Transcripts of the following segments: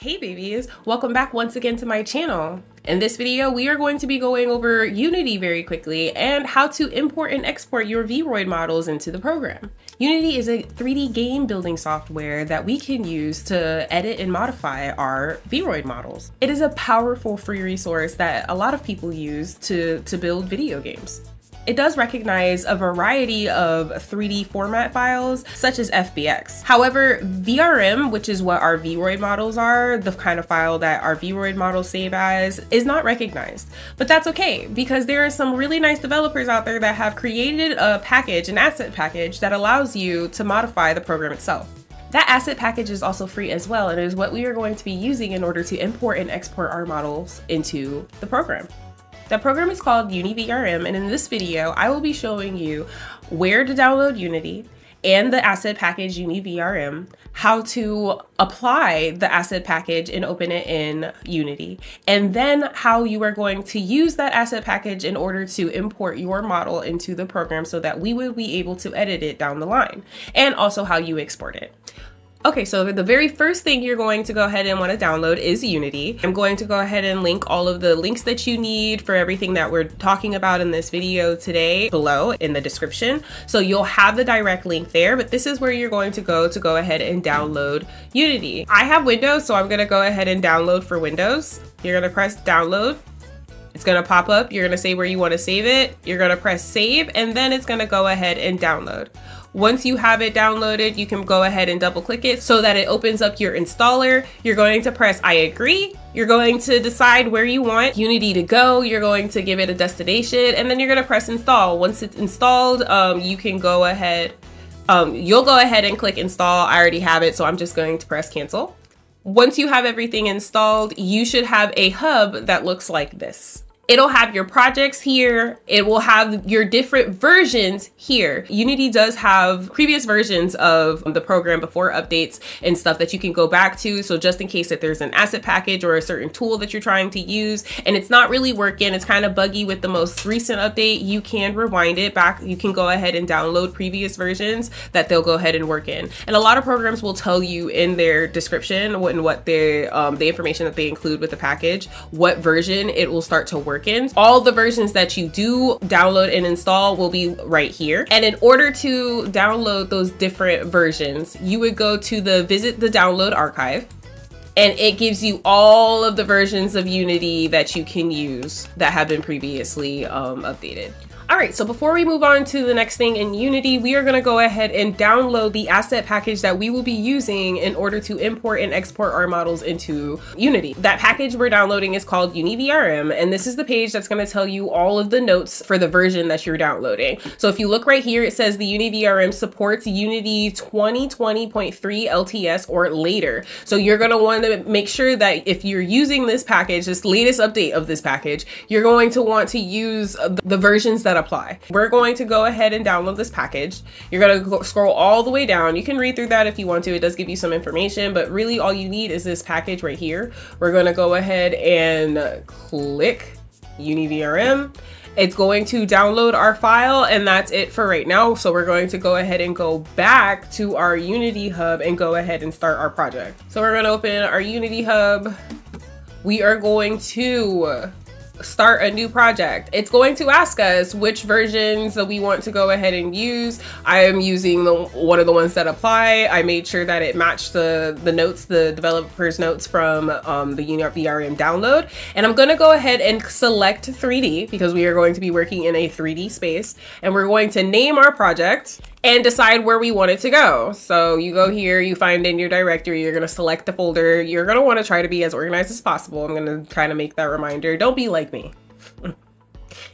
Hey babies, welcome back once again to my channel. In this video, we are going to be going over Unity very quickly and how to import and export your Vroid models into the program. Unity is a 3D game building software that we can use to edit and modify our Vroid models. It is a powerful free resource that a lot of people use to, to build video games. It does recognize a variety of 3D format files, such as FBX. However, VRM, which is what our Vroid models are, the kind of file that our Vroid models save as, is not recognized. But that's okay, because there are some really nice developers out there that have created a package, an asset package, that allows you to modify the program itself. That asset package is also free as well and is what we are going to be using in order to import and export our models into the program. The program is called UniVRM and in this video I will be showing you where to download Unity and the asset package UniVRM, how to apply the asset package and open it in Unity, and then how you are going to use that asset package in order to import your model into the program so that we will be able to edit it down the line, and also how you export it. Okay, so the very first thing you're going to go ahead and want to download is Unity. I'm going to go ahead and link all of the links that you need for everything that we're talking about in this video today below in the description. So you'll have the direct link there, but this is where you're going to go to go ahead and download Unity. I have Windows, so I'm going to go ahead and download for Windows. You're going to press download. It's gonna pop up, you're gonna say where you wanna save it, you're gonna press save, and then it's gonna go ahead and download. Once you have it downloaded, you can go ahead and double click it so that it opens up your installer. You're going to press I agree. You're going to decide where you want Unity to go. You're going to give it a destination and then you're gonna press install. Once it's installed, um, you can go ahead, um, you'll go ahead and click install. I already have it, so I'm just going to press cancel. Once you have everything installed, you should have a hub that looks like this. It'll have your projects here. It will have your different versions here. Unity does have previous versions of the program before updates and stuff that you can go back to. So just in case that there's an asset package or a certain tool that you're trying to use and it's not really working, it's kind of buggy with the most recent update, you can rewind it back. You can go ahead and download previous versions that they'll go ahead and work in. And a lot of programs will tell you in their description and what the, um, the information that they include with the package, what version it will start to work all the versions that you do download and install will be right here. And in order to download those different versions, you would go to the visit the download archive and it gives you all of the versions of Unity that you can use that have been previously um, updated. All right, so before we move on to the next thing in Unity, we are gonna go ahead and download the asset package that we will be using in order to import and export our models into Unity. That package we're downloading is called UniVRM, and this is the page that's gonna tell you all of the notes for the version that you're downloading. So if you look right here, it says the UniVRM supports Unity 2020.3 LTS or later. So you're gonna wanna make sure that if you're using this package, this latest update of this package, you're going to want to use the versions that apply. We're going to go ahead and download this package. You're gonna scroll all the way down. You can read through that if you want to. It does give you some information, but really all you need is this package right here. We're gonna go ahead and click UniVRM. It's going to download our file and that's it for right now. So we're going to go ahead and go back to our Unity Hub and go ahead and start our project. So we're gonna open our Unity Hub. We are going to start a new project. It's going to ask us which versions that we want to go ahead and use. I am using the one of the ones that apply. I made sure that it matched the, the notes, the developer's notes from um, the UniVRM download. And I'm gonna go ahead and select 3D because we are going to be working in a 3D space. And we're going to name our project and decide where we want it to go. So you go here, you find in your directory, you're gonna select the folder. You're gonna wanna try to be as organized as possible. I'm gonna try to make that reminder. Don't be like me.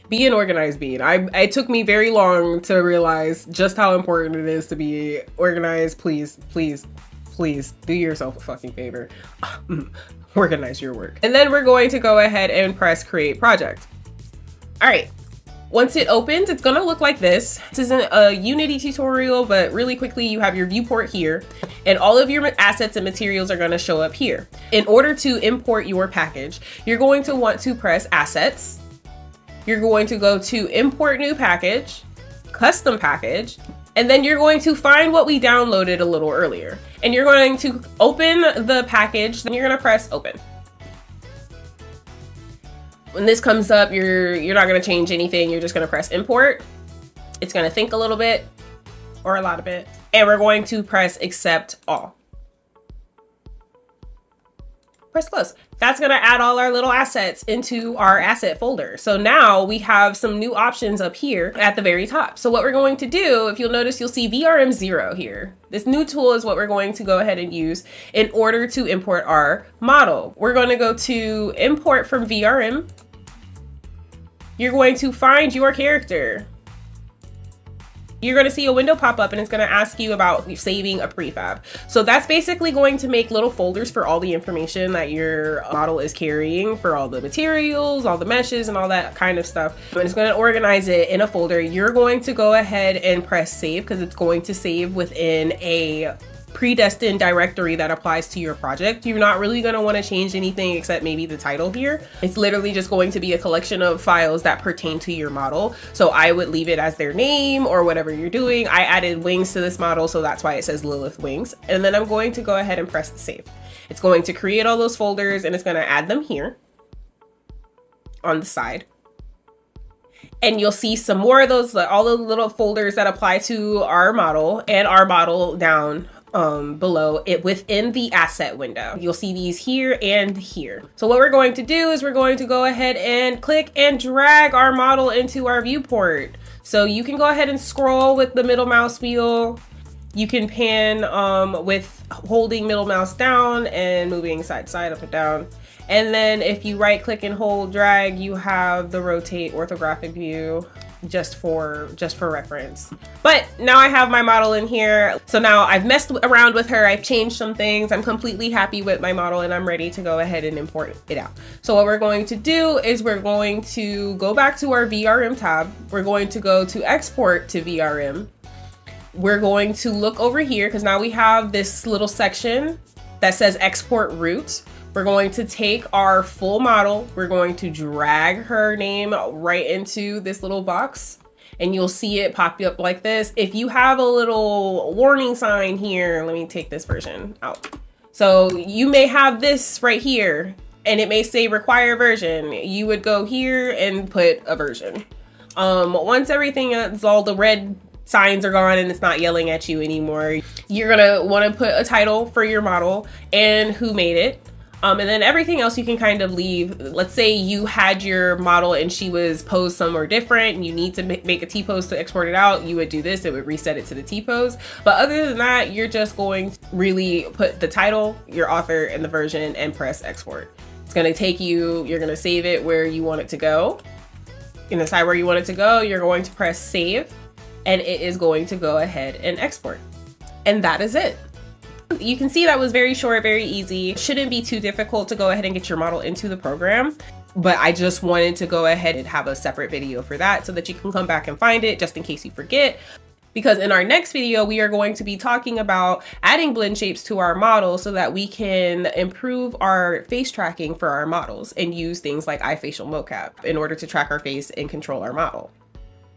be an organized being. I, it took me very long to realize just how important it is to be organized. Please, please, please do yourself a fucking favor. Organize your work. And then we're going to go ahead and press create project. All right, once it opens, it's gonna look like this. This isn't a Unity tutorial, but really quickly you have your viewport here and all of your assets and materials are gonna show up here. In order to import your package, you're going to want to press assets. You're going to go to import new package, custom package, And then you're going to find what we downloaded a little earlier. And you're going to open the package, then you're gonna press open. When this comes up, you're, you're not gonna change anything, you're just gonna press import. It's gonna think a little bit, or a lot of it. And we're going to press accept all. Press close. That's gonna add all our little assets into our asset folder. So now we have some new options up here at the very top. So what we're going to do, if you'll notice, you'll see VRM0 here. This new tool is what we're going to go ahead and use in order to import our model. We're going to go to import from VRM. You're going to find your character you're going to see a window pop up and it's going to ask you about saving a prefab. So that's basically going to make little folders for all the information that your model is carrying for all the materials, all the meshes and all that kind of stuff. And it's going to organize it in a folder. You're going to go ahead and press save because it's going to save within a predestined directory that applies to your project. You're not really gonna wanna change anything except maybe the title here. It's literally just going to be a collection of files that pertain to your model. So I would leave it as their name or whatever you're doing. I added wings to this model, so that's why it says Lilith Wings. And then I'm going to go ahead and press save. It's going to create all those folders and it's gonna add them here on the side and you'll see some more of those all the little folders that apply to our model and our model down um, below it within the asset window. You'll see these here and here. So what we're going to do is we're going to go ahead and click and drag our model into our viewport. So you can go ahead and scroll with the middle mouse wheel. You can pan um, with holding middle mouse down and moving side to side up and down. And then if you right click and hold drag, you have the rotate orthographic view just for just for reference. But now I have my model in here. So now I've messed around with her. I've changed some things. I'm completely happy with my model and I'm ready to go ahead and import it out. So what we're going to do is we're going to go back to our VRM tab. We're going to go to export to VRM. We're going to look over here because now we have this little section that says export root. We're going to take our full model, we're going to drag her name right into this little box and you'll see it pop up like this. If you have a little warning sign here, let me take this version out. So you may have this right here and it may say require version. You would go here and put a version. Um, once everything is all the red signs are gone and it's not yelling at you anymore, you're gonna wanna put a title for your model and who made it. Um, and then everything else you can kind of leave. Let's say you had your model and she was posed somewhere different and you need to make a T-pose to export it out, you would do this, it would reset it to the T-pose. But other than that, you're just going to really put the title, your author, and the version and press export. It's gonna take you, you're gonna save it where you want it to go. The side where you want it to go, you're going to press save and it is going to go ahead and export. And that is it. You can see that was very short, very easy. Shouldn't be too difficult to go ahead and get your model into the program but I just wanted to go ahead and have a separate video for that so that you can come back and find it just in case you forget. Because in our next video, we are going to be talking about adding blend shapes to our model so that we can improve our face tracking for our models and use things like iFacialMocap in order to track our face and control our model.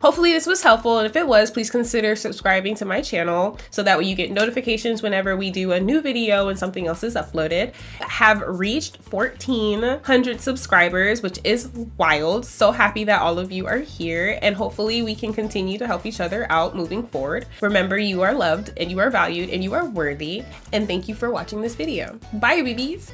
Hopefully this was helpful and if it was, please consider subscribing to my channel so that way you get notifications whenever we do a new video and something else is uploaded. I have reached 1400 subscribers, which is wild. So happy that all of you are here and hopefully we can continue to help each other out moving forward. Remember you are loved and you are valued and you are worthy and thank you for watching this video. Bye babies!